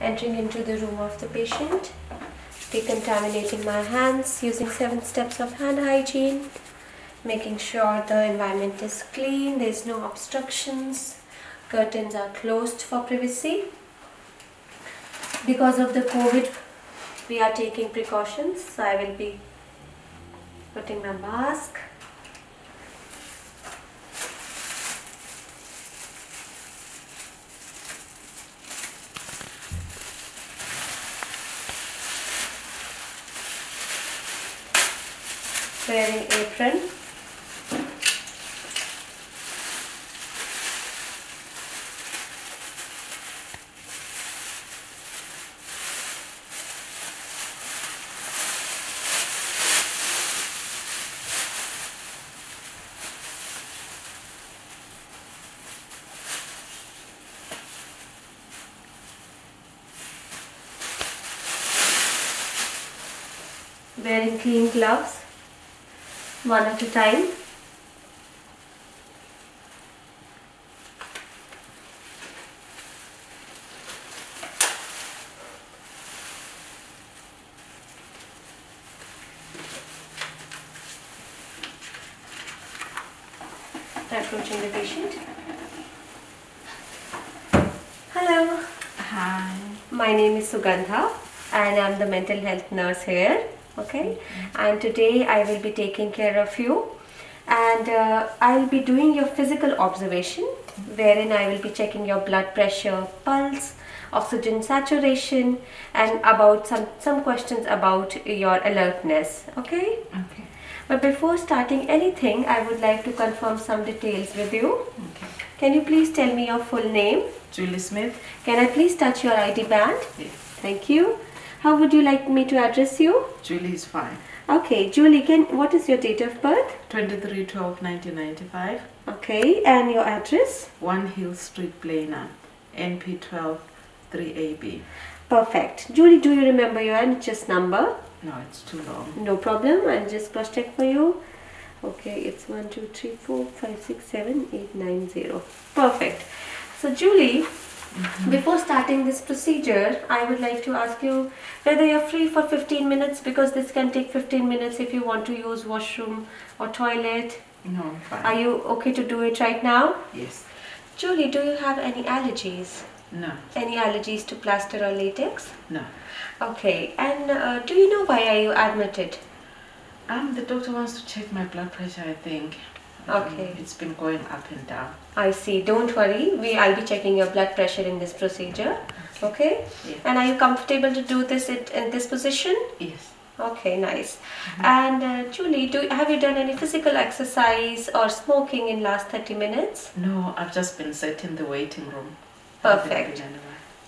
entering into the room of the patient, decontaminating my hands using seven steps of hand hygiene, making sure the environment is clean, there is no obstructions, curtains are closed for privacy. Because of the COVID, we are taking precautions, so I will be putting my mask. Wearing apron. Wearing clean gloves one at a time. Approaching the patient. Hello, Hi. my name is Sugandha and I'm the mental health nurse here. Okay, and today I will be taking care of you and uh, I'll be doing your physical observation wherein I will be checking your blood pressure, pulse, oxygen saturation and about some some questions about your alertness. Okay. Okay. But before starting anything, I would like to confirm some details with you. Okay. Can you please tell me your full name? Julie Smith. Can I please touch your ID band? Yes. Thank you. How would you like me to address you? Julie is fine. Okay, Julie, can what is your date of birth? 23 12 1995. Okay, and your address? One Hill Street, Plana. NP 12 3AB. Perfect. Julie, do you remember your NHS number? No, it's too long. No problem. I'll just cross check for you. Okay, it's one, two, three, four, five, six, seven, eight, nine, zero. Perfect. So, Julie, before starting this procedure, I would like to ask you whether you're free for 15 minutes because this can take 15 minutes if you want to use washroom or toilet. No, I'm fine. Are you okay to do it right now? Yes. Julie, do you have any allergies? No. Any allergies to plaster or latex? No. Okay, and uh, do you know why are you admitted? Um, the doctor wants to check my blood pressure, I think. Um, Okay. It's been going up and down. I see. Don't worry. We I'll be checking your blood pressure in this procedure. Okay. Yeah. And are you comfortable to do this in, in this position? Yes. Okay, nice. And uh, Julie, do have you done any physical exercise or smoking in last 30 minutes? No, I've just been sitting in the waiting room. Perfect.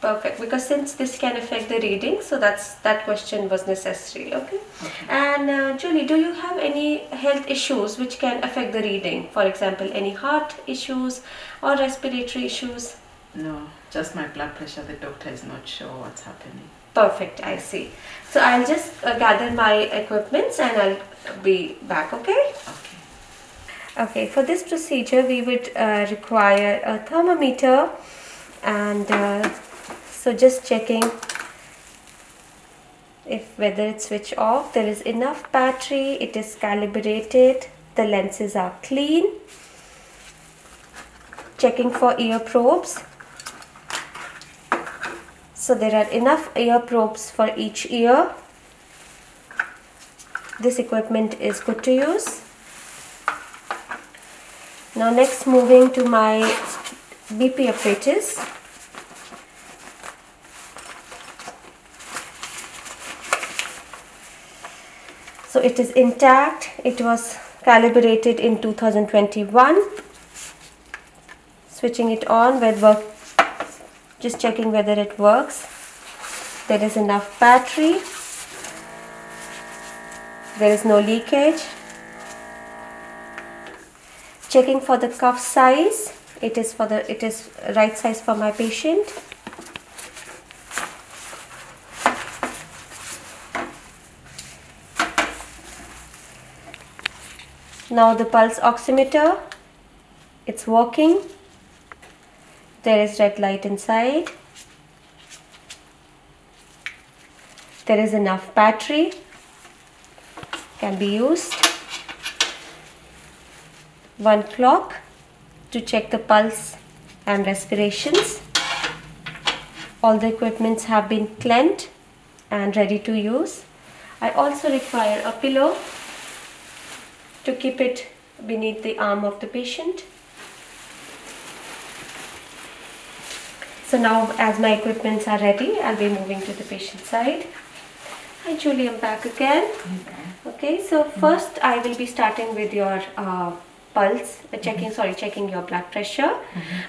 Perfect. Because since this can affect the reading, so that's that question was necessary. Okay. Okay. And uh, Julie, do you have any health issues which can affect the reading? For example, any heart issues or respiratory issues? No, just my blood pressure. The doctor is not sure what's happening. Perfect, I see. So I'll just uh, gather my equipments and I'll be back, okay? Okay. Okay, for this procedure we would uh, require a thermometer and uh, so just checking if whether it's switch off, there is enough battery, it is calibrated, the lenses are clean. Checking for ear probes. So there are enough ear probes for each ear. This equipment is good to use. Now next moving to my BP apparatus. So it is intact. It was calibrated in 2021. Switching it on with work just checking whether it works. There is enough battery. There is no leakage. Checking for the cuff size. It is for the it is right size for my patient now the pulse oximeter it's working. There is red light inside. There is enough battery can be used. One clock to check the pulse and respirations. All the equipments have been cleaned and ready to use. I also require a pillow to keep it beneath the arm of the patient so now as my equipments are ready I'll be moving to the patient side Hi Julie, I'm back again. Okay, so first I will be starting with your uh, pulse, uh, checking, sorry, checking your blood pressure.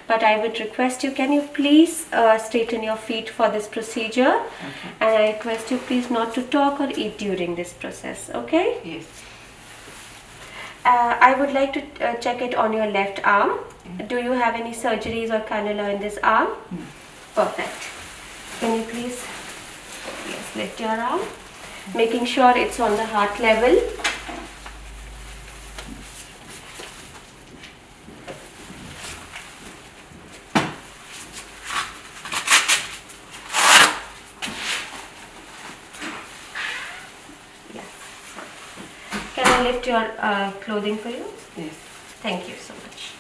But I would request you, can you please uh, straighten your feet for this procedure? Okay. And I request you please not to talk or eat during this process, okay? Yes. Uh, I would like to uh, check it on your left arm. Do you have any surgeries or cannula in this arm? Perfect. Can you please yes, lift your arm, making sure it's on the heart level. I lift your uh, clothing for you? Yes. Thank you so much.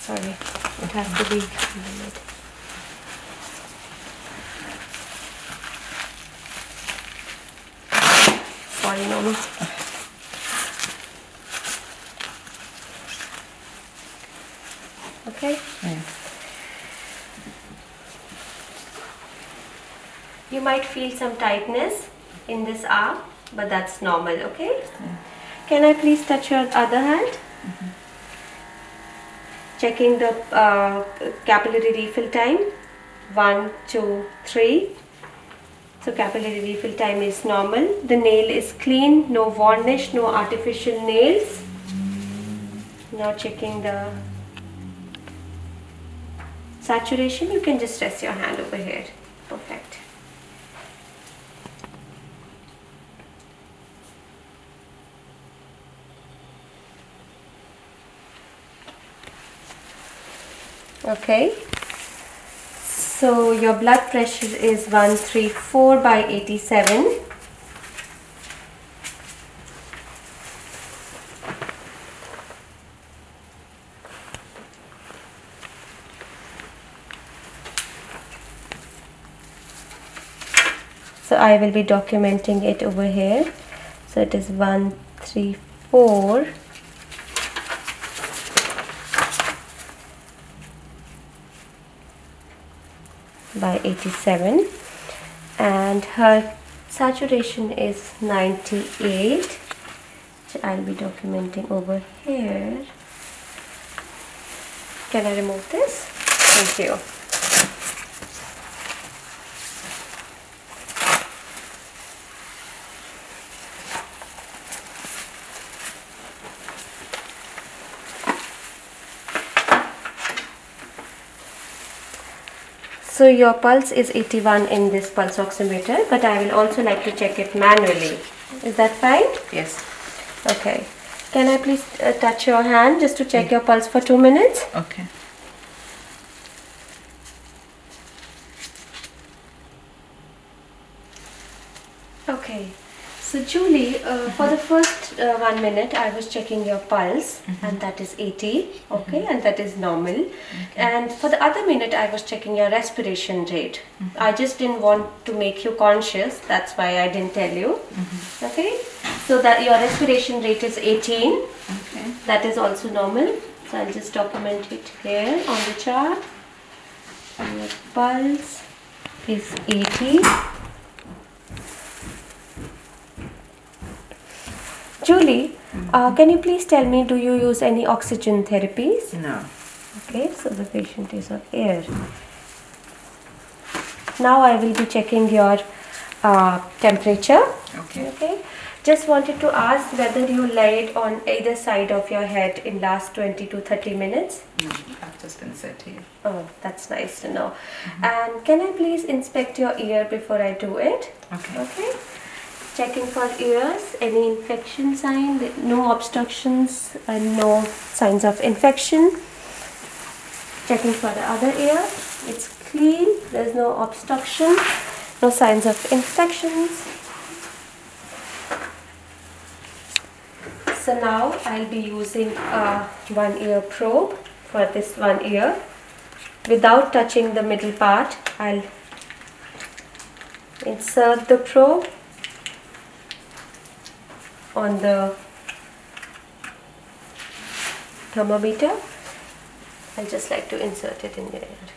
Sorry, it has to be. Sorry, Mama. Okay. Yeah. You might feel some tightness in this arm, but that's normal, okay? Can I please touch your other hand? Checking the uh, capillary refill time. One, two, three. So capillary refill time is normal. The nail is clean, no varnish, no artificial nails. Now checking the saturation, you can just rest your hand over here. Perfect. Okay. So your blood pressure is 134 by 87. So I will be documenting it over here. So it is 134 by 87 and her saturation is 98 which I'll be documenting over here. Can I remove this? Thank you So your pulse is 81 in this pulse oximeter, but I will also like to check it manually. Is that fine? Yes. Okay. Can I please uh, touch your hand just to check your pulse for two minutes? Okay. Okay. So Julie, uh, for the first uh, one minute, I was checking your pulse, and that is 80. Okay, and that is normal. And for the other minute, I was checking your respiration rate. I just didn't want to make you conscious. That's why I didn't tell you. Okay. So that your respiration rate is 18. Okay. That is also normal. So I'll just document it here on the chart. And your pulse is 80. Julie, uh, can you please tell me, do you use any oxygen therapies? No. Okay, so the patient is on air. Now I will be checking your uh, temperature. Okay. Okay. just wanted to ask whether you laid on either side of your head in last 20 to 30 minutes. No, I've just been set here. Oh, that's nice to know. And can I please inspect your ear before I do it? Okay. Okay. Checking for ears, any infection sign, no obstructions and no signs of infection. Checking for the other ear, it's clean, there's no obstruction, no signs of infections. So now I'll be using a one ear probe for this one ear. Without touching the middle part, I'll insert the probe on the thermometer. I'll just like to insert it in ear.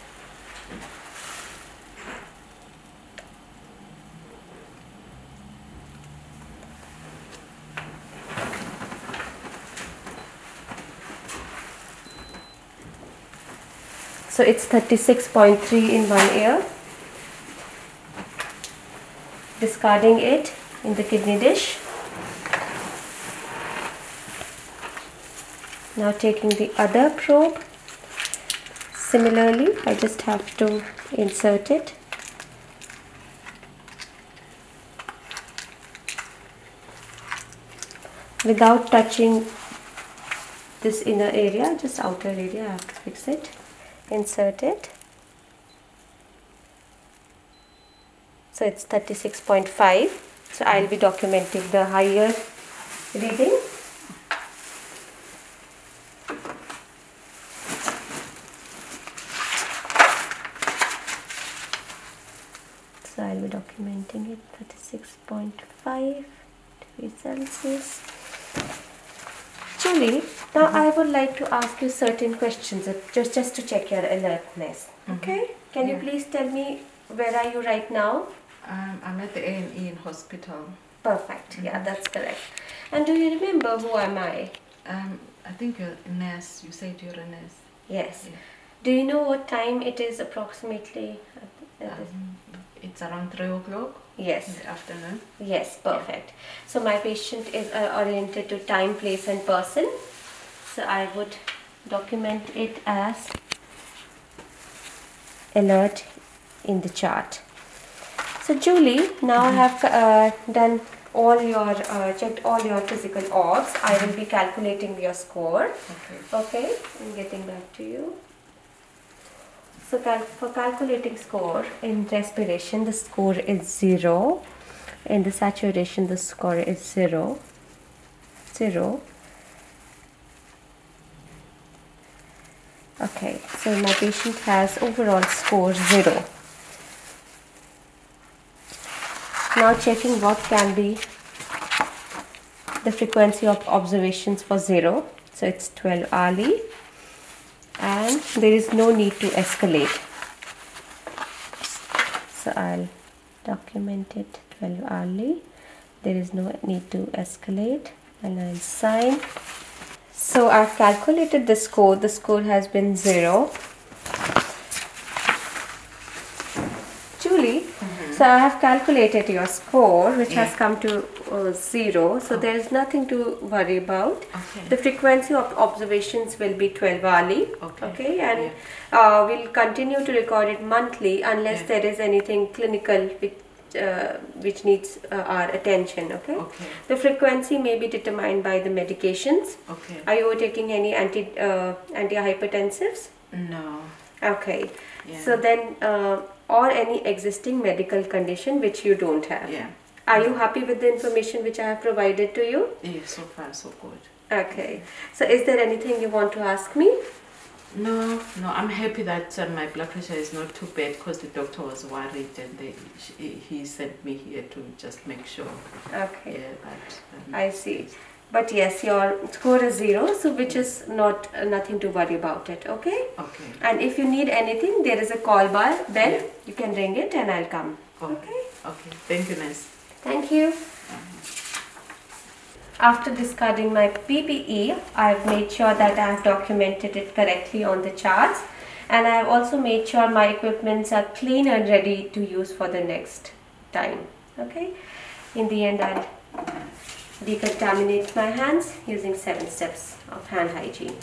So it's 36.3 in one ear. Discarding it in the kidney dish. Now taking the other probe. Similarly, I just have to insert it. Without touching this inner area, just outer area, I have to fix it. Insert it. So it's 36.5. So I'll be documenting the higher reading. So I'll be documenting it 36.5 degrees Celsius. Julie, now I would like to ask you certain questions uh, just, just to check your alertness. Okay? Can you please tell me where are you right now? Um, I'm at the A&E in hospital. Perfect. Yeah, that's correct. And do you remember who am I? Um, I think you're a nurse. You said you're a nurse. Yes. Yeah. Do you know what time it is approximately? at- at this- Um, it's around 3 o'clock in Yes. the afternoon. Yes, perfect. So my patient is uh, oriented to time, place, and person. So I would document it as alert in the chart. So Julie, now I have uh, done all your uh, checked all your physical obs. I will be calculating your score. Okay. Okay, I'm getting back to you. So cal- for calculating score in respiration, the score is zero. In the saturation, the score is zero. Zero. Okay, so my patient has overall score zero. Now checking what can be the frequency of observations for zero. So it's 12 hourly and there is no need to escalate. So I'll document it 12 hourly. There is no need to escalate. And I'll sign. So I've calculated the score. The score has been 0 so I have calculated your score, which has come to uh, zero. So there is nothing to worry about. Okay. The frequency of observations will be 12 hourly. Okay. okay and uh, we'll continue to record it monthly unless Yeah. there is anything clinical which, uh, which needs uh, our attention. Okay? Okay. The frequency may be determined by the medications. Okay. Are you taking any anti uh, antihypertensives? No. Okay. Yeah. So then, uh, or any existing medical condition which you don't have. Yeah. Are you happy with the information which I have provided to you? Yeah, so far so good. Okay. So is there anything you want to ask me? No, no, I'm happy that uh, my blood pressure is not too bad because the doctor was worried and they, she, he sent me here to just make sure. Okay. Yeah, but um, I see. But yes, your score is zero, so which is not uh, nothing to worry about it. Okay. okay. And if you need anything, there is a call bar. Then Yeah. you can ring it, and I'll come. Okay. Okay. Thank you, nurse. Thank you. After discarding my PPE, I've made sure that I've documented it correctly on the charts and I've also made sure my equipments are clean and ready to use for the next time. Okay, in the end, I'll decontaminate my hands using seven steps of hand hygiene.